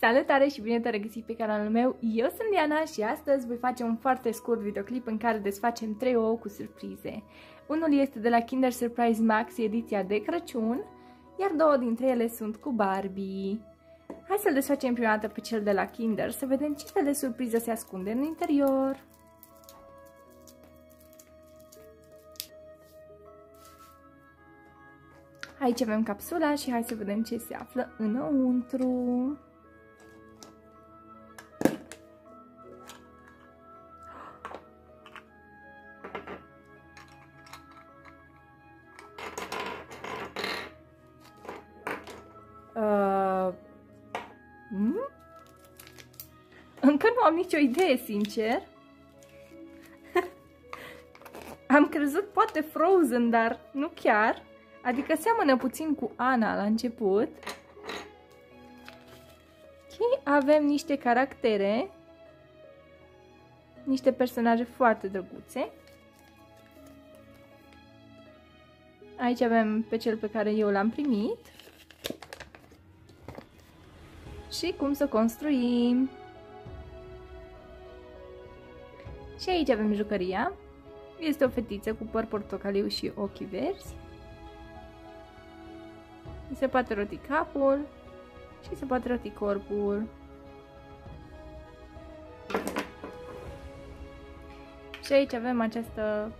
Salutare și bine te regăsit pe canalul meu, eu sunt Diana și astăzi voi face un foarte scurt videoclip în care desfacem 3 ouă cu surprize. Unul este de la Kinder Surprise Max, ediția de Crăciun, iar două dintre ele sunt cu Barbie. Hai să-l desfacem prima dată pe cel de la Kinder, să vedem ce fel de surpriză se ascunde în interior. Aici avem capsula și hai să vedem ce se află înăuntru. Uh, hmm? Încă nu am nicio idee, sincer. am crezut poate Frozen, dar nu chiar. Adică seamănă puțin cu Ana la început. Ok, avem niște caractere. Niște personaje foarte drăguțe. Aici avem pe cel pe care eu l-am primit. Și cum să construim. Și aici avem jucăria. Este o fetiță cu păr portocaliu și ochii verzi. Se poate roti capul și se poate roti corpul. Și aici avem această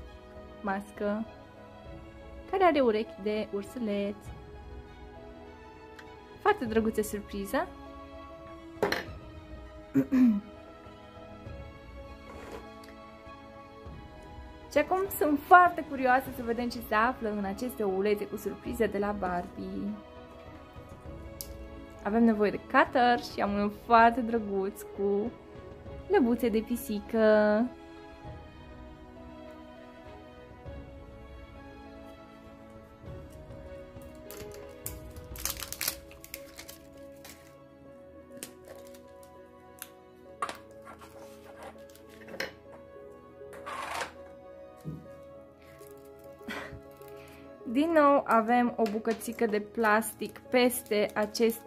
mască care are urechi de ursuleț. Foarte drăguță surpriză. Și acum sunt foarte curioasă să vedem ce se află în aceste oulețe cu surprize de la Barbie. Avem nevoie de cutter și am unul foarte drăguț cu lăbuțe de pisică. Din nou avem o bucățică de plastic peste acest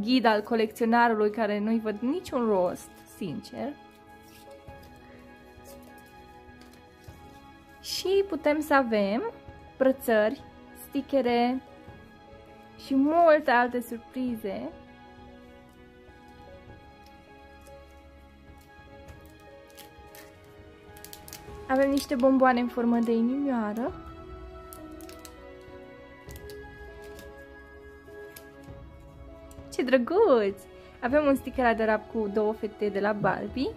ghid al colecționarului care nu-i văd niciun rost, sincer. Și putem să avem brățări, stichere și multe alte surprize. Avem niște bomboane în formă de inimioară. Ce drăguț! Avem un sticker adorat cu două fete de la Barbie.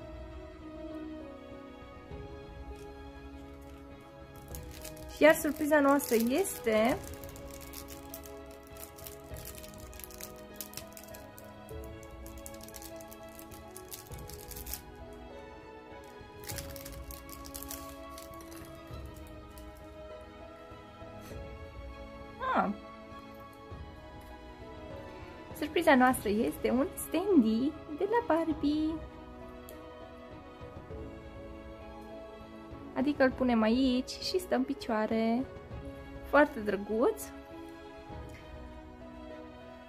Și iar surpriza noastră este Ah, Surpriza noastră este un standy de la Barbie. Adică îl punem aici și stă în picioare. Foarte drăguț.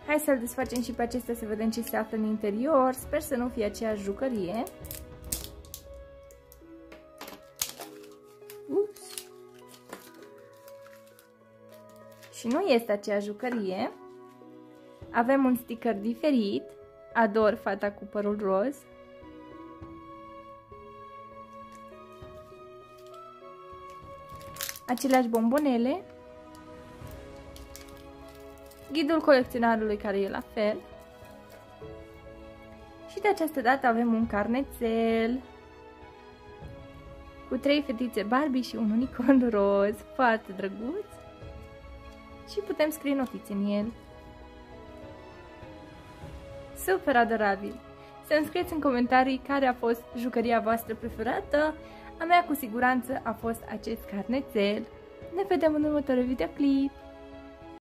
Hai să-l desfacem și pe acesta să vedem ce se află în interior. Sper să nu fie aceeași jucărie. Ups. Și nu este aceeași jucărie. Avem un sticker diferit. Ador fata cu părul roz. Aceleași bombonele. Ghidul colecționarului care e la fel. Și de această dată avem un carnețel cu trei fetițe Barbie și un unicorn roz, foarte drăguț. Și putem scrie notițe în el super adorabil. Să îmi scrieți în comentarii care a fost jucăria voastră preferată. A mea cu siguranță a fost acest carnețel. Ne vedem în următorul videoclip.